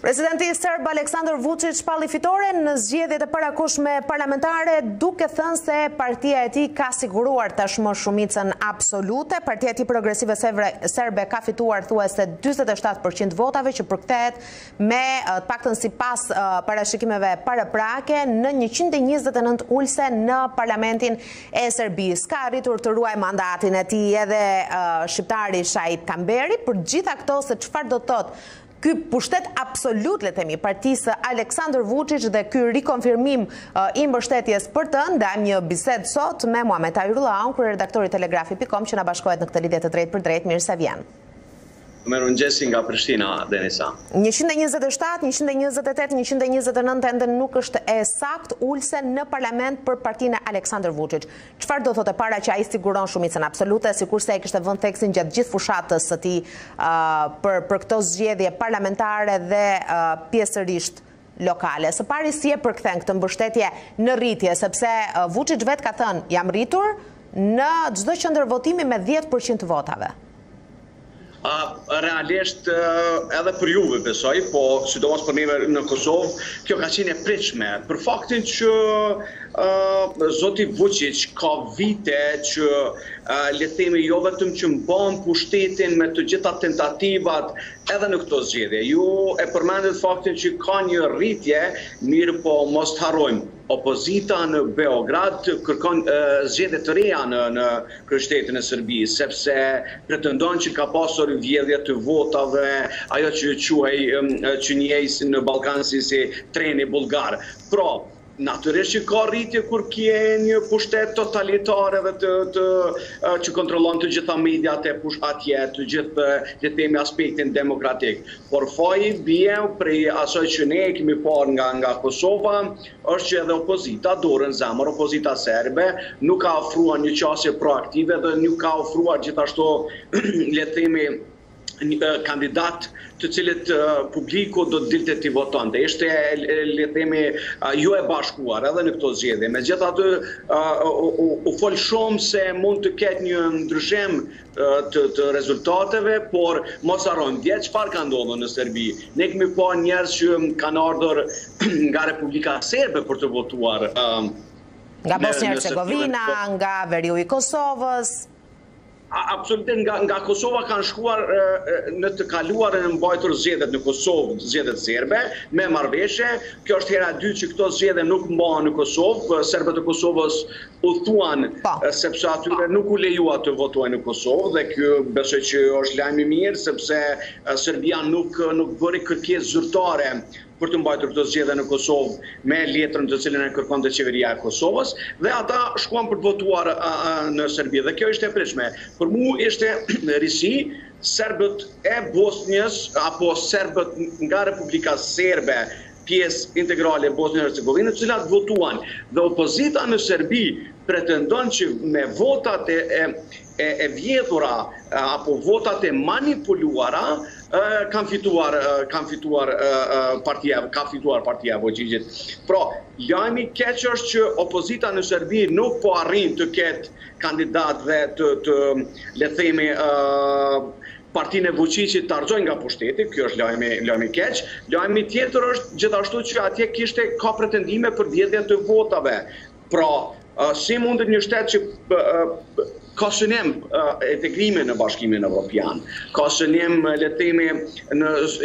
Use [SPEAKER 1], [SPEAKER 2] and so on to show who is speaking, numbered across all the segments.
[SPEAKER 1] Presidenti serb Aleksandr Vucic shpalli fitore në zgjedhjet e parakohshme parlamentare duke thënë se partia e tij ka siguruar tashmë shumicën absolute. Partia e tij progresive serbe ka fituar thuajse 47% votave që përkthehet me të paktën sipas parashikimeve paraprake në 129 ulëse në parlamentin e Serbisë ka arritur të ruajë mandatin e tij edhe shqiptari Shaip Kamberi për gjitha këto se çfarë do të thotë ky pushtet absolut le të themi partisë Aleksandër Vuçiç dhe ky rikonfirmim i mbështetjes për të ndajmë një bisedë sot me Muhamet Hajrullahun kryeredaktor i telegrafi.com që na bashkohet në këtë lidhje të drejtpërdrejtë mirë se
[SPEAKER 2] vjen Mirëmëngjesi nga Prishtina, Denisa.
[SPEAKER 1] Njëqind e njëzet e shtatë, njëqind e njëzet e tetë, njëqind e njëzet e nëntë ende nuk është e saktë ulse në parlament për partinë e Aleksandër Vuçiç. Çfarë do të thotë e para që ai siguron shumicën absolute, sikurse ai i kishte vënë theksin gjatë gjithë fushatës së tij për për këto zgjedhje parlamentare dhe pjesërisht lokale. Së pari si e përkthen këtë mbështetje në rritje, sepse Vuçiç vetë ka thënë, jam rritur në çdo qendër votimi me 10% të votave.
[SPEAKER 2] Realisht edhe për juve besoj, po sidomos për neve në Kosovë, kjo ka qenë e pritshme. Për faktin që zoti Vuçiç ka vite që le të themi jo vetëm që mban pushtetin me të gjitha tentativat edhe në këto zgjedhje. Ju e përmendët faktin që ka një rritje, mirëpo mos të harrojmë, opozita në Beograd kërkon zgjedhje të reja në, në kryeqytetin e Serbisë, sepse pretendon që ka pasur vjedhje të votave, ajo që quhej që njihej në Ballkan si, si treni bullgar. Pra, Natyrisht që ka rritje kur ke një pushtet totalitar edhe të të që kontrollon të gjitha mediat e push atje, të gjithë le të themi aspektin demokratik. Por faji bie prej asaj që ne e kemi parë nga nga Kosova, është që edhe opozita dorën në zemër, opozita serbe nuk ka ofruar një qasje proaktive dhe nuk ka ofruar gjithashtu le të themi kandidatë të cilët publiku do të dilte t'i votonte. Ishte, le të themi, jo e bashkuar edhe në këto zgjedhje. Megjithatë, u fol shumë se mund të ketë një ndryshim të rezultateve, por mos harrojmë, dje çfarë ka ndodhun në Serbi? Ne kemi pa njerëz që kanë ardhur nga Republika Serbe për të votuar.
[SPEAKER 1] Nga Bosnje Hercegovina, nga veriu i Kosovës.
[SPEAKER 2] Absolutisht nga nga Kosova kanë shkuar në të kaluarën janë mbajtur zgjedhjet në Kosovë, zgjedhjet serbe, me marrëveshje. Kjo është hera e dytë që këto zgjedhje nuk mbahen në Kosovë. Serbët e Kosovës u thuan po. sepse atyre nuk u lejua të votojnë në Kosovë dhe ky besoj që është lajm i mirë sepse Serbia nuk nuk bëri kërkesë zyrtare për të mbajtur këto zgjedhje në Kosovë me letrën të cilën e kërkonte Qeveria e Kosovës dhe ata shkuan për të votuar në Serbi dhe kjo ishte e pritshme. Për mua ishte risi serbët e Bosnjës apo serbët nga Republika Serbe pjesë integrale e Bosnjë Hercegovinës, të cilat votuan dhe opozita në Serbi pretendon që me votat e e vjedhura apo votat e manipuluara kanë fituar kanë fituar partia ka fituar partia e Vuçiqit. Pra, lajmi i keq është që opozita në Serbi nuk po arrin të ketë kandidat dhe të të le të themi partinë e Vuçiqit ta rrëzojnë nga pushteti, ky është lajmi lajmi i keq. Lajmi tjetër është gjithashtu që atje kishte ka pretendime për vjedhje të votave. Pra, si mund të një shtet që ka synim integrimin në bashkimin evropian, ka synim le të themi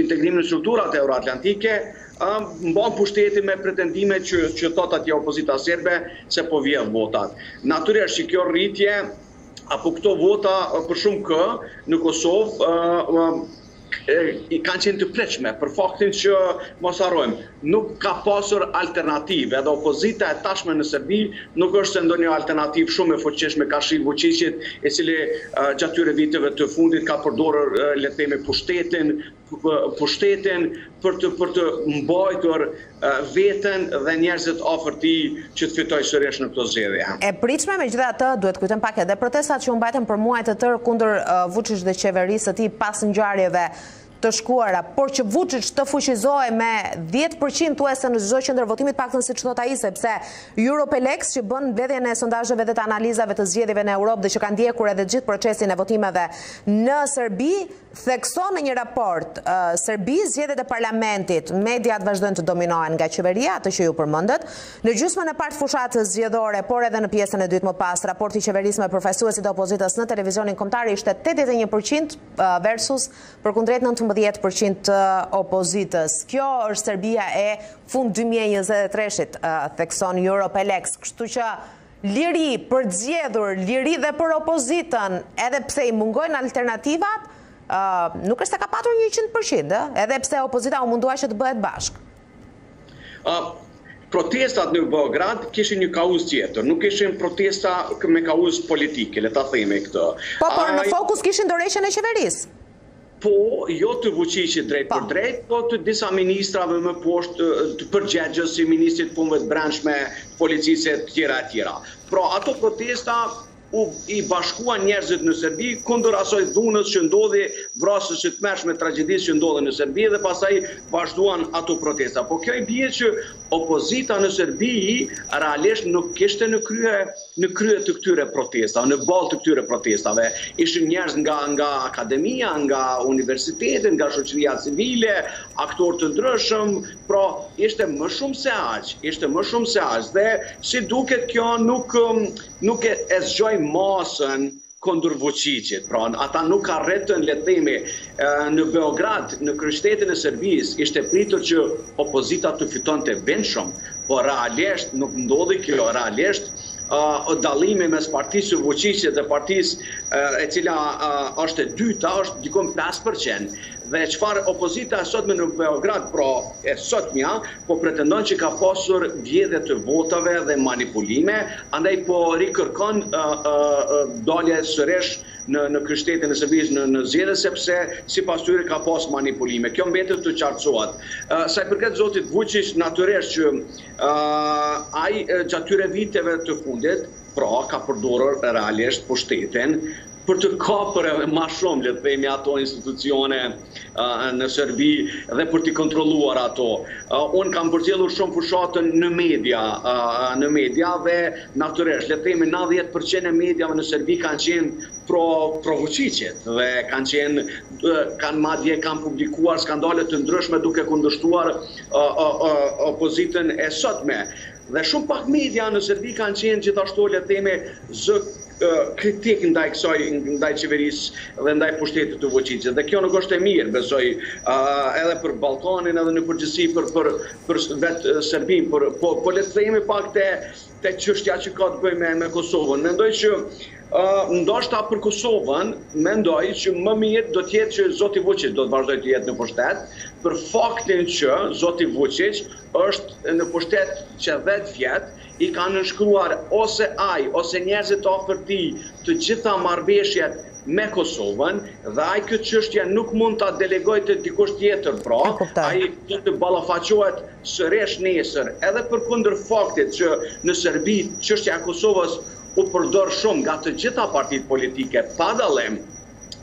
[SPEAKER 2] integrimin në strukturat euroatlantike, mban pushtetin me pretendime që, që thot atje opozita serbe se po vjedh votat. Natyrisht që kjo rritje apo këto vota për shumëkë në Kosovë kanë qenë të pritshme për faktin që mos harrojmë, nuk ka pasur alternativë, edhe opozita e tashme në Serbi nuk është se është ndonjë alternativë shumë e fuqishme karshi Vuçiqit, i cili gjatë këtyre viteve të fundit ka përdorur le të themi pushtetin, pushtetin për të për të mbajtur veten dhe njerëzit afër tij që të fitojë sërish në këto zgjedhje.
[SPEAKER 1] E pritshme, megjithatë, duhet të kujtojmë pak edhe protestat që u mbajtën për muaj të tërë kundër Vuçiç dhe qeverisë së tij pas ngjarjeve të shkuara, por që Vuçiç të fuqizohej me dhjetë për qind thuajse në çdo qendër votimi, të paktën siç thotë ai, sepse Europe Elects që bën mbledhjen e sondazheve dhe të analizave të zgjedhjeve në Europë dhe që ka ndjekur edhe gjithë procesin e votimeve në Serbi, thekson në një raport Serbi, zgjedhjet e parlamentit, mediat vazhdojnë të dominohen nga qeveria, atë që ju përmendët. Në gjysmën e parë të fushatës zgjedhore, por edhe në pjesën e dytë më pas, raporti i qeverisë me përfaqësuesit e opozitës në televizionin kombëtar ishte 81% versus përkundrejt 19% të opozitës. Kjo është Serbia e fund 2023-shit, thekson Europe Elects, kështu që Liri për të zgjedhur, liri dhe për opozitën, edhe pse i mungojnë alternativat, nuk është se ka patur njëqind për qind, edhe pse opozita u mundua që të bëhet bashkë.
[SPEAKER 2] Protestat në Beograd kishin një kauzë tjetër, nuk ishin protesta me kauzë politike, le ta themi këtë.
[SPEAKER 1] Po, por në fokus kishin dorëheqjen e qeverisë.
[SPEAKER 2] Po, jo të Vuçiqit drejtpërdrejt, po të disa ministrave më poshtë, përgjegjës si ministrit të punëve të brendshme, policisë e tjera e tjera. Pra, ato protesta i bashkuan njerëzit në Serbi kundër asoj dhunës që ndodhi vrasjes së tmerrshme, tragjedisë që ndodhi në Serbi dhe pastaj vazhduan ato protesta. Po kjo i bie që opozita në Serbi realisht nuk ishte në krye në krye të këtyre protestave, në ballë të këtyre protestave. Ishin njerëz nga nga akademia, nga universitetet, nga shoqëria civile, aktorë të ndryshëm, pra ishte më shumë se aq, ishte më shumë se aq dhe si duket kjo nuk nuk e, e zgjoi masën kundër Vuçiqit, pra ata nuk arritën, le të themi, në Beograd, në kryeqytetin e Serbisë, ishte pritur që opozita të fitonte bindshëm, por realisht nuk ndodhi kjo, realisht dallimi mes partisë së Vuçiqit dhe partisë e cila është e dyta është dikund 5%. Dhe çfarë, opozita e sotme në Beograd, pra e sotmja, Po pretendon që ka pasur vjedhje të votave dhe manipulime, andaj po rikërkon dalje sërish në në kryeqytetin e Serbisë në në zgjedhje sepse sipas tyre ka pas manipulime. Kjo mbetet të qartësohet. Sa i përket zotit Vuçiq, natyrisht që ai gjatë këtyre viteve të fundit, pra ka përdorur realisht pushtetin, për të kapur edhe ma shumë, le të themi, ato institucione në Serbi dhe për t'i kontroluar ato. Unë kam përcjellur shumë fushatën në media, në media dhe natyrisht, le të themi, 90% e mediave në Serbi kanë qenë pro, pro Vuçiqit dhe kanë qenë, kanë madje, kanë publikuar skandale të ndryshme duke kundërshtuar opozitën e sotme. Dhe shumë pak media në Serbi kanë qenë gjithashtu le të themi zë kritik ndaj kësaj ndaj qeverisë dhe ndaj pushtetit të Vuçiqit. Dhe kjo nuk është e mirë, besoj, edhe për Ballkanin edhe në përgjithësi për për për vetë Serbinë, por po po le të themi pak te te çështja që ka të bëjë me me Kosovën. Mendoj që ndoshta për Kosovën mendoj që më mirë do të jetë që zoti Vuçiq do të vazhdojë të jetë në pushtet për faktin që zoti Vuçiq është në pushtet që dhjetë vjet, i ka nënshkruar ose ai ose njerëzit afër tij të gjitha marrëveshjet me Kosovën dhe ai këtë çështje nuk mund ta delegojë te dikush tjetër pra ai do të ballafaqohet sërish nesër edhe përkundër faktit që në Serbi çështja e Kosovës u përdor shumë nga të gjitha partitë politike pa dallim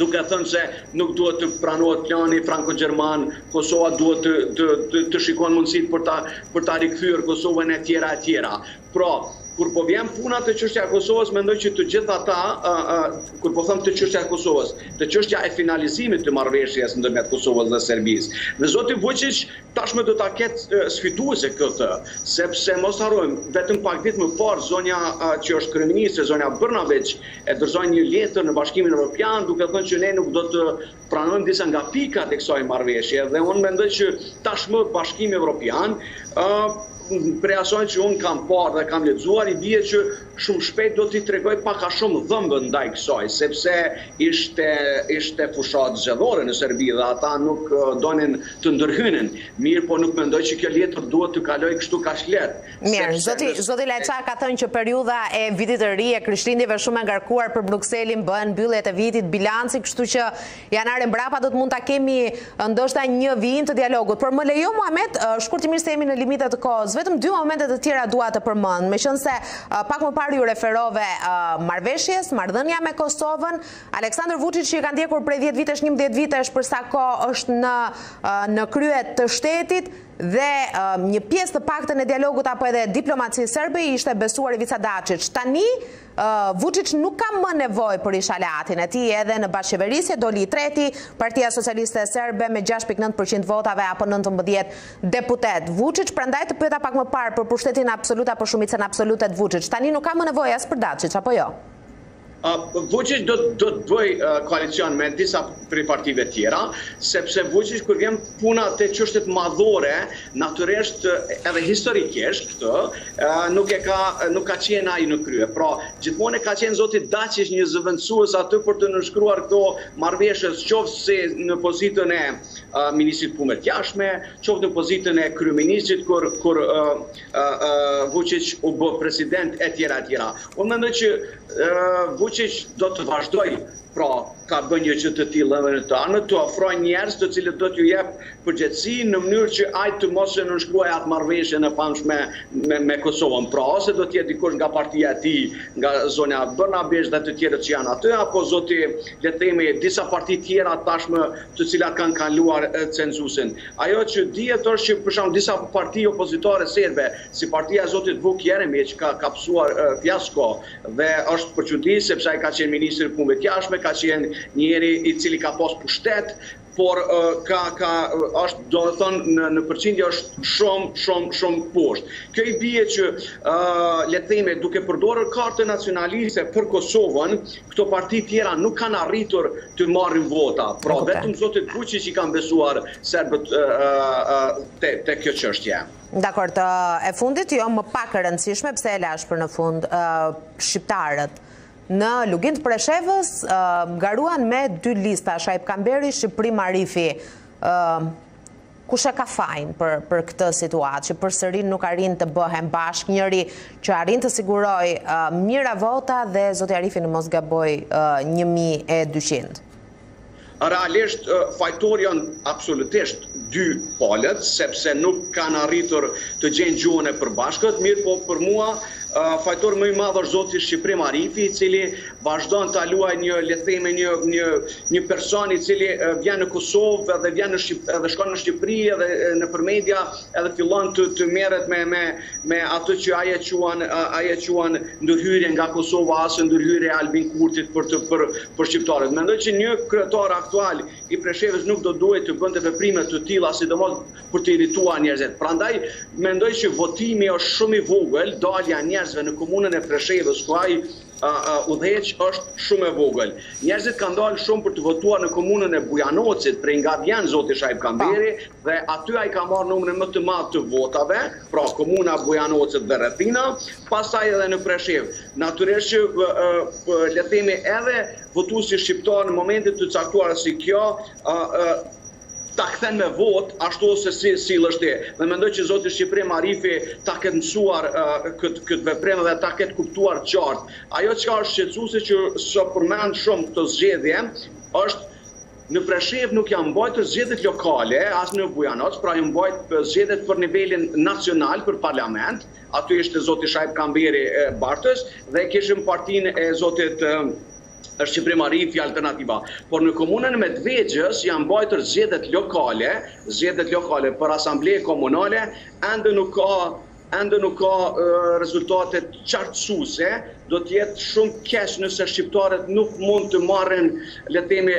[SPEAKER 2] duke thënë se nuk duhet të pranohet plani franko-gjerman, Kosova duhet të, të, të, të shikon mundësitë për ta, për ta rikthyer Kosovën e tjera e tjera. Pra, kur po vjen puna te çështja e Kosovës, mendoj që të gjithë ata, a, a, kur po them te çështja e Kosovës, te çështja e finalizimit të marrëveshjes ndërmjet Kosovës dhe Serbisë. Dhe zoti Vuçiç tashmë do ta ketë sfiduese këtë, sepse mos harrojmë, vetëm pak ditë më parë, zonja që është kryeministre, zonja Bërnabiç, e dorëzoi një letër në Bashkimin Evropian duke thënë që ne nuk do të pranojmë disa nga pikat e kësaj marrëveshje dhe unë mendoj që tashmë Bashkimi Evropian ë prej asaj që unë kam parë dhe kam lexuar i bie që shumë shpejt do t'i tregojë pak a shumë dhëmbë ndaj kësaj sepse ishte ishte fushatë zgjedhore në Serbi dhe ata nuk donin të ndërhynin mirëpo nuk mendoj që kjo letër duhet të kalojë kështu kaq lehtë
[SPEAKER 1] Mirë, zoti, zoti Lajçak ka thënë që periudha e vitit të ri e krishtlindjeve shumë e ngarkuar për Brukselin bëhen mbylljet e vitit, bilanci, kështu që janari mbrapa do të mund ta kemi ndoshta një vijim të dialogut. Por më lejo Muhamet, shkurtimisht se jemi në limite të kohës, vetëm dy momente të tjera dua të përmend, meqense pak më parë iu referove marrëveshjes, marrëdhënia me Kosovën, Aleksandër Vuçiç që i ka ndjekur prej 10 vitesh, 11 vitesh për sa kohë është në në krye të shtetit, Dhe një pjesë të paktën e dialogut apo edhe e diplomacisë serbe i ishte besuar Ivica Daçiç. Tani Vuçiç nuk ka më nevojë për ish-aleatin e tij edhe në bashkëqeverisje doli i treti, Partia Socialiste Serbe me gjashtë pikë nëntë për qind të votave apo nëntëmbëdhjetë deputetë. Vuçiç, prandaj të pyeta pak më parë për pushtetin absolut apo shumicën absolute të Vuçiç. Tani nuk ka më nevojë as për Daçiç, apo jo?
[SPEAKER 2] Vuçiç do të bëjë koalicion me disa prej partive të tjera, sepse Vuçiç kur vjen puna te çështjet madhore, natyrisht edhe historikisht këtë, nuk e ka nuk ka qenë ai në krye. Pra, gjithmonë e ka qenë zoti Daçiç një zëvendësues aty për të nënshkruar këto marrëveshje, qoftë si në pozitën e ministrit të Punëve të Jashtme, qoftë në pozitën e kryeministrit kur kur Vuçiç u bë president etj etj. Unë mendoj që Vuçiç do të vazhdojë pra ta bëjë një gjë të tillë edhe në të ardhmen, të ofrojë njerëz të cilët do t'u jep përgjegjësi në mënyrë që ai të mos e nënshkruajë atë marrëveshjen e famshme me, me Kosovën. Pra ose do të jetë dikush nga partia e tij, nga zonja Bërnabiç dhe të tjerët që janë aty, apo zoti le të themi disa parti tjera tashmë të cilat kanë kaluar cenzusin. Ajo që dihet është që për shembull disa parti opozitare serbe, si partia e zotit Vuk Jeremiç ka ka pësuar fiasko dhe është për çudi sepse ai ka qenë ministri i Punëve të Jashtme, ka qenë njëri i cili ka pas pushtet, por ka ka është domethënë në në përqindje është shumë shumë shumë poshtë. Kjo i bie që ë le të themi duke përdorur kartën nacionaliste për Kosovën, këto parti tjera nuk kanë arritur të marrin vota, pra vetëm zotit Vuçiq i kanë besuar serbët te kjo
[SPEAKER 1] çështje. Dakord, e fundit, jo më pak e rëndësishme, pse e lash për në fund, shqiptarët, në Luginë të Preshevës, garuan me dy lista, Shaip Kamberi, Shqiprim Arifi, Kush e ka fajin për për këtë situatë që përsëri nuk arrijnë të bëhen bashkë njëri që arrin të sigurojë mijëra vota dhe zoti Arifi në mos gaboj një mijë e dyqind?
[SPEAKER 2] Realisht fajtor janë absolutisht dy palët sepse nuk kanë arritur të gjejnë gjuhën e përbashkët, mirëpo për mua fajtor më i madh është zoti Shqiprim Arifi i cili vazhdon ta luajë një le të themi një një një person i cili vjen në Kosovë dhe vjen në Shqip dhe shkon në Shqipëri edhe nëpër media edhe fillon të të merret me me me atë që ai e quan ai e quan ndërhyrje nga Kosova ose ndërhyrje e Albin Kurtit për të për për shqiptarët. Mendoj që një kryetar aktual i Preshevës nuk do duhej të bënte veprime të tilla sidomos për të irrituar njerëzit. Prandaj mendoj që votimi është shumë i vogël, dalja e njerëzve në komunën e Preshevës ku ai udhëheq është shumë e vogël. Njerëzit kanë dalë shumë për të votuar në komunën e Bujanocit, prej nga vjen zoti Shaip Kamberi, dhe aty ai ka marrë numrin më të madh të votave, pra komuna e Bujanocit dhe rrethina, pastaj edhe në Preshevë. Natyrisht që le të themi edhe votuesi shqiptar në momente të caktuara si kjo, ta kthen me votë ashtu ose si sillesh ti dhe mendoj që zoti Shqiprim Arifi ta ketë mësuar këtë këtë veprim dhe ta ketë kuptuar qartë. Ajo çka është shqetësuese që s'u përmend shumë këto zgjedhje është në Preshevë nuk janë mbajtur zgjedhjet lokale, as në Bujanoc, pra janë mbajt zgjedhjet për nivelin nacional për parlament. Aty ishte zoti Shaip Kamberi bartës dhe kishim partinë e zotit Shqiprim Arifi, Alternativa. Por në komunën e Medvegjës janë mbajtur zgjedhjet lokale, zgjedhjet lokale për asamble komunale, ende nuk ka ende nuk ka rezultate qartësuese, do të jetë shumë keq nëse shqiptarët nuk mund të marrin, le të themi,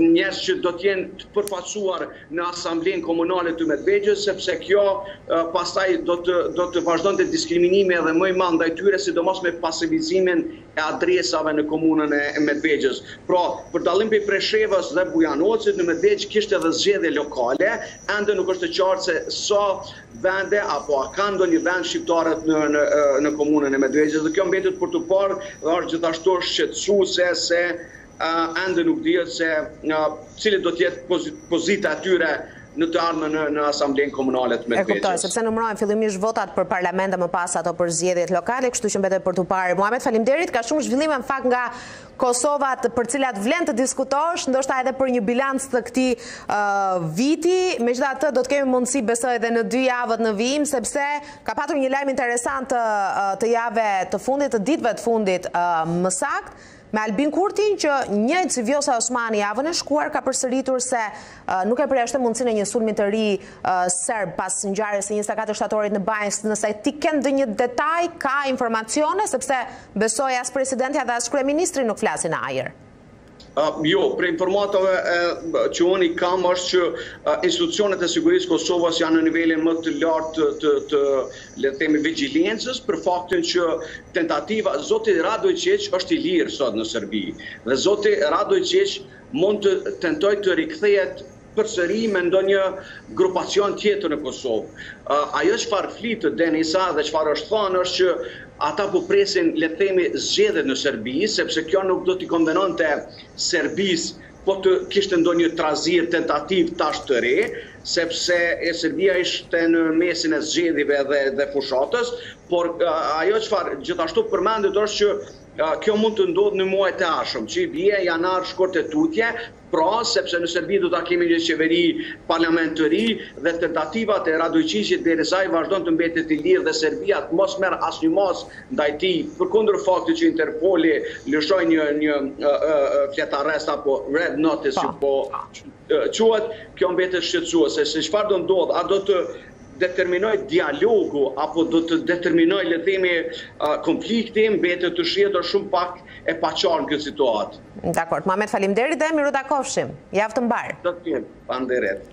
[SPEAKER 2] njerëz që do të jenë të përfaqësuar në asamblenë komunale të Medvegjës, sepse kjo pastaj do të do të vazhdonte diskriminimi edhe më i madh ndaj tyre, sidomos me pasivizimin e adresave në komunën e Medvegjës. Pra, për dallim prej Preshevës dhe Bujanocit, në Medvegjë kishte edhe zgjedhje lokale, ende nuk është e qartë se sa vende apo a kanë ndonjë vend shqiptarët në në komunën e Medvegjës dhe kjo mbetet për t'u parë dhe është gjithashtu shqetësuese se ende nuk dihet se cila do të jetë pozita e tyre në të ardhmen në asamblenë komunale të
[SPEAKER 1] Medvegjës. E kuptoj, sepse numërohen fillimisht votat për parlament dhe më pas ato për zgjedhjet lokale, kështu që mbetet për t'u parë. Muhamet, faleminderit, ka shumë zhvillime në fakt nga Kosova për të cilat vlen të diskutosh, ndoshta edhe për një bilanc të këtij viti. Megjithatë, do të kemi mundësi besoj edhe në dy javët në vijim, sepse ka patur një lajm interesant të javëve të fundit, të ditëve të fundit, më saktë. Me Albin Kurtin që njëjtë si Vjosa Osmani javën e shkuar ka përsëritur se nuk e përjashton mundësinë e një sulmi të ri serb pas ngjarjes së 24 shtatorit në Banjskë, nëse ti ke ndonjë detaj, ka informacione sepse besoj as presidentja dhe as kryeministri nuk flasin në ajër.
[SPEAKER 2] Jo, prej informatave që unë i kam është që institucionet e sigurisë së Kosovës janë në nivelin më të lartë të le të themi vigjilencës për faktin që tentativa, zoti Radoiçiq është i lirë sot në Serbi dhe zoti Radoiçiq mund të tentojë të rikthehet përsëri me ndonjë grupacion tjetër në Kosovë. Ajo çfarë flitet, Denisa, dhe çfarë është thënë është që ata po presin le të themi zgjedhjet në Serbi, sepse kjo nuk do t'i konvenonte Serbisë Po të kishte ndonjë trazirë tentativë tash të re, sepse e Serbia ishte në mesin e zgjedhjeve dhe dhe fushatës, por ajo çfarë gjithashtu përmendet është që kjo mund të ndodhë në muajt e ardhshëm, që i bie janar, shkurt e tutje, pra sepse në Serbi do ta kemi një qeveri, parlament të ri dhe tentativat e Radoiçiqit derisa ai vazhdon të mbetet i lirë dhe Serbia të mos merr asnjë masë ndaj tij, përkundër faktit që Interpoli lëshoi një një fletarrest apo red notice që po quhet, kjo mbetet shqetësuese, se çfarë do ndodhë, a do të determinojë dialogu apo do të determinojë le të themi konflikti, mbetet të shihet është shumë pak e paqartë kjo situatë.
[SPEAKER 1] Dakord, Muhamet faleminderit dhe mirutakofshim. Javë të mbarë.
[SPEAKER 2] Do të kem, faleminderit.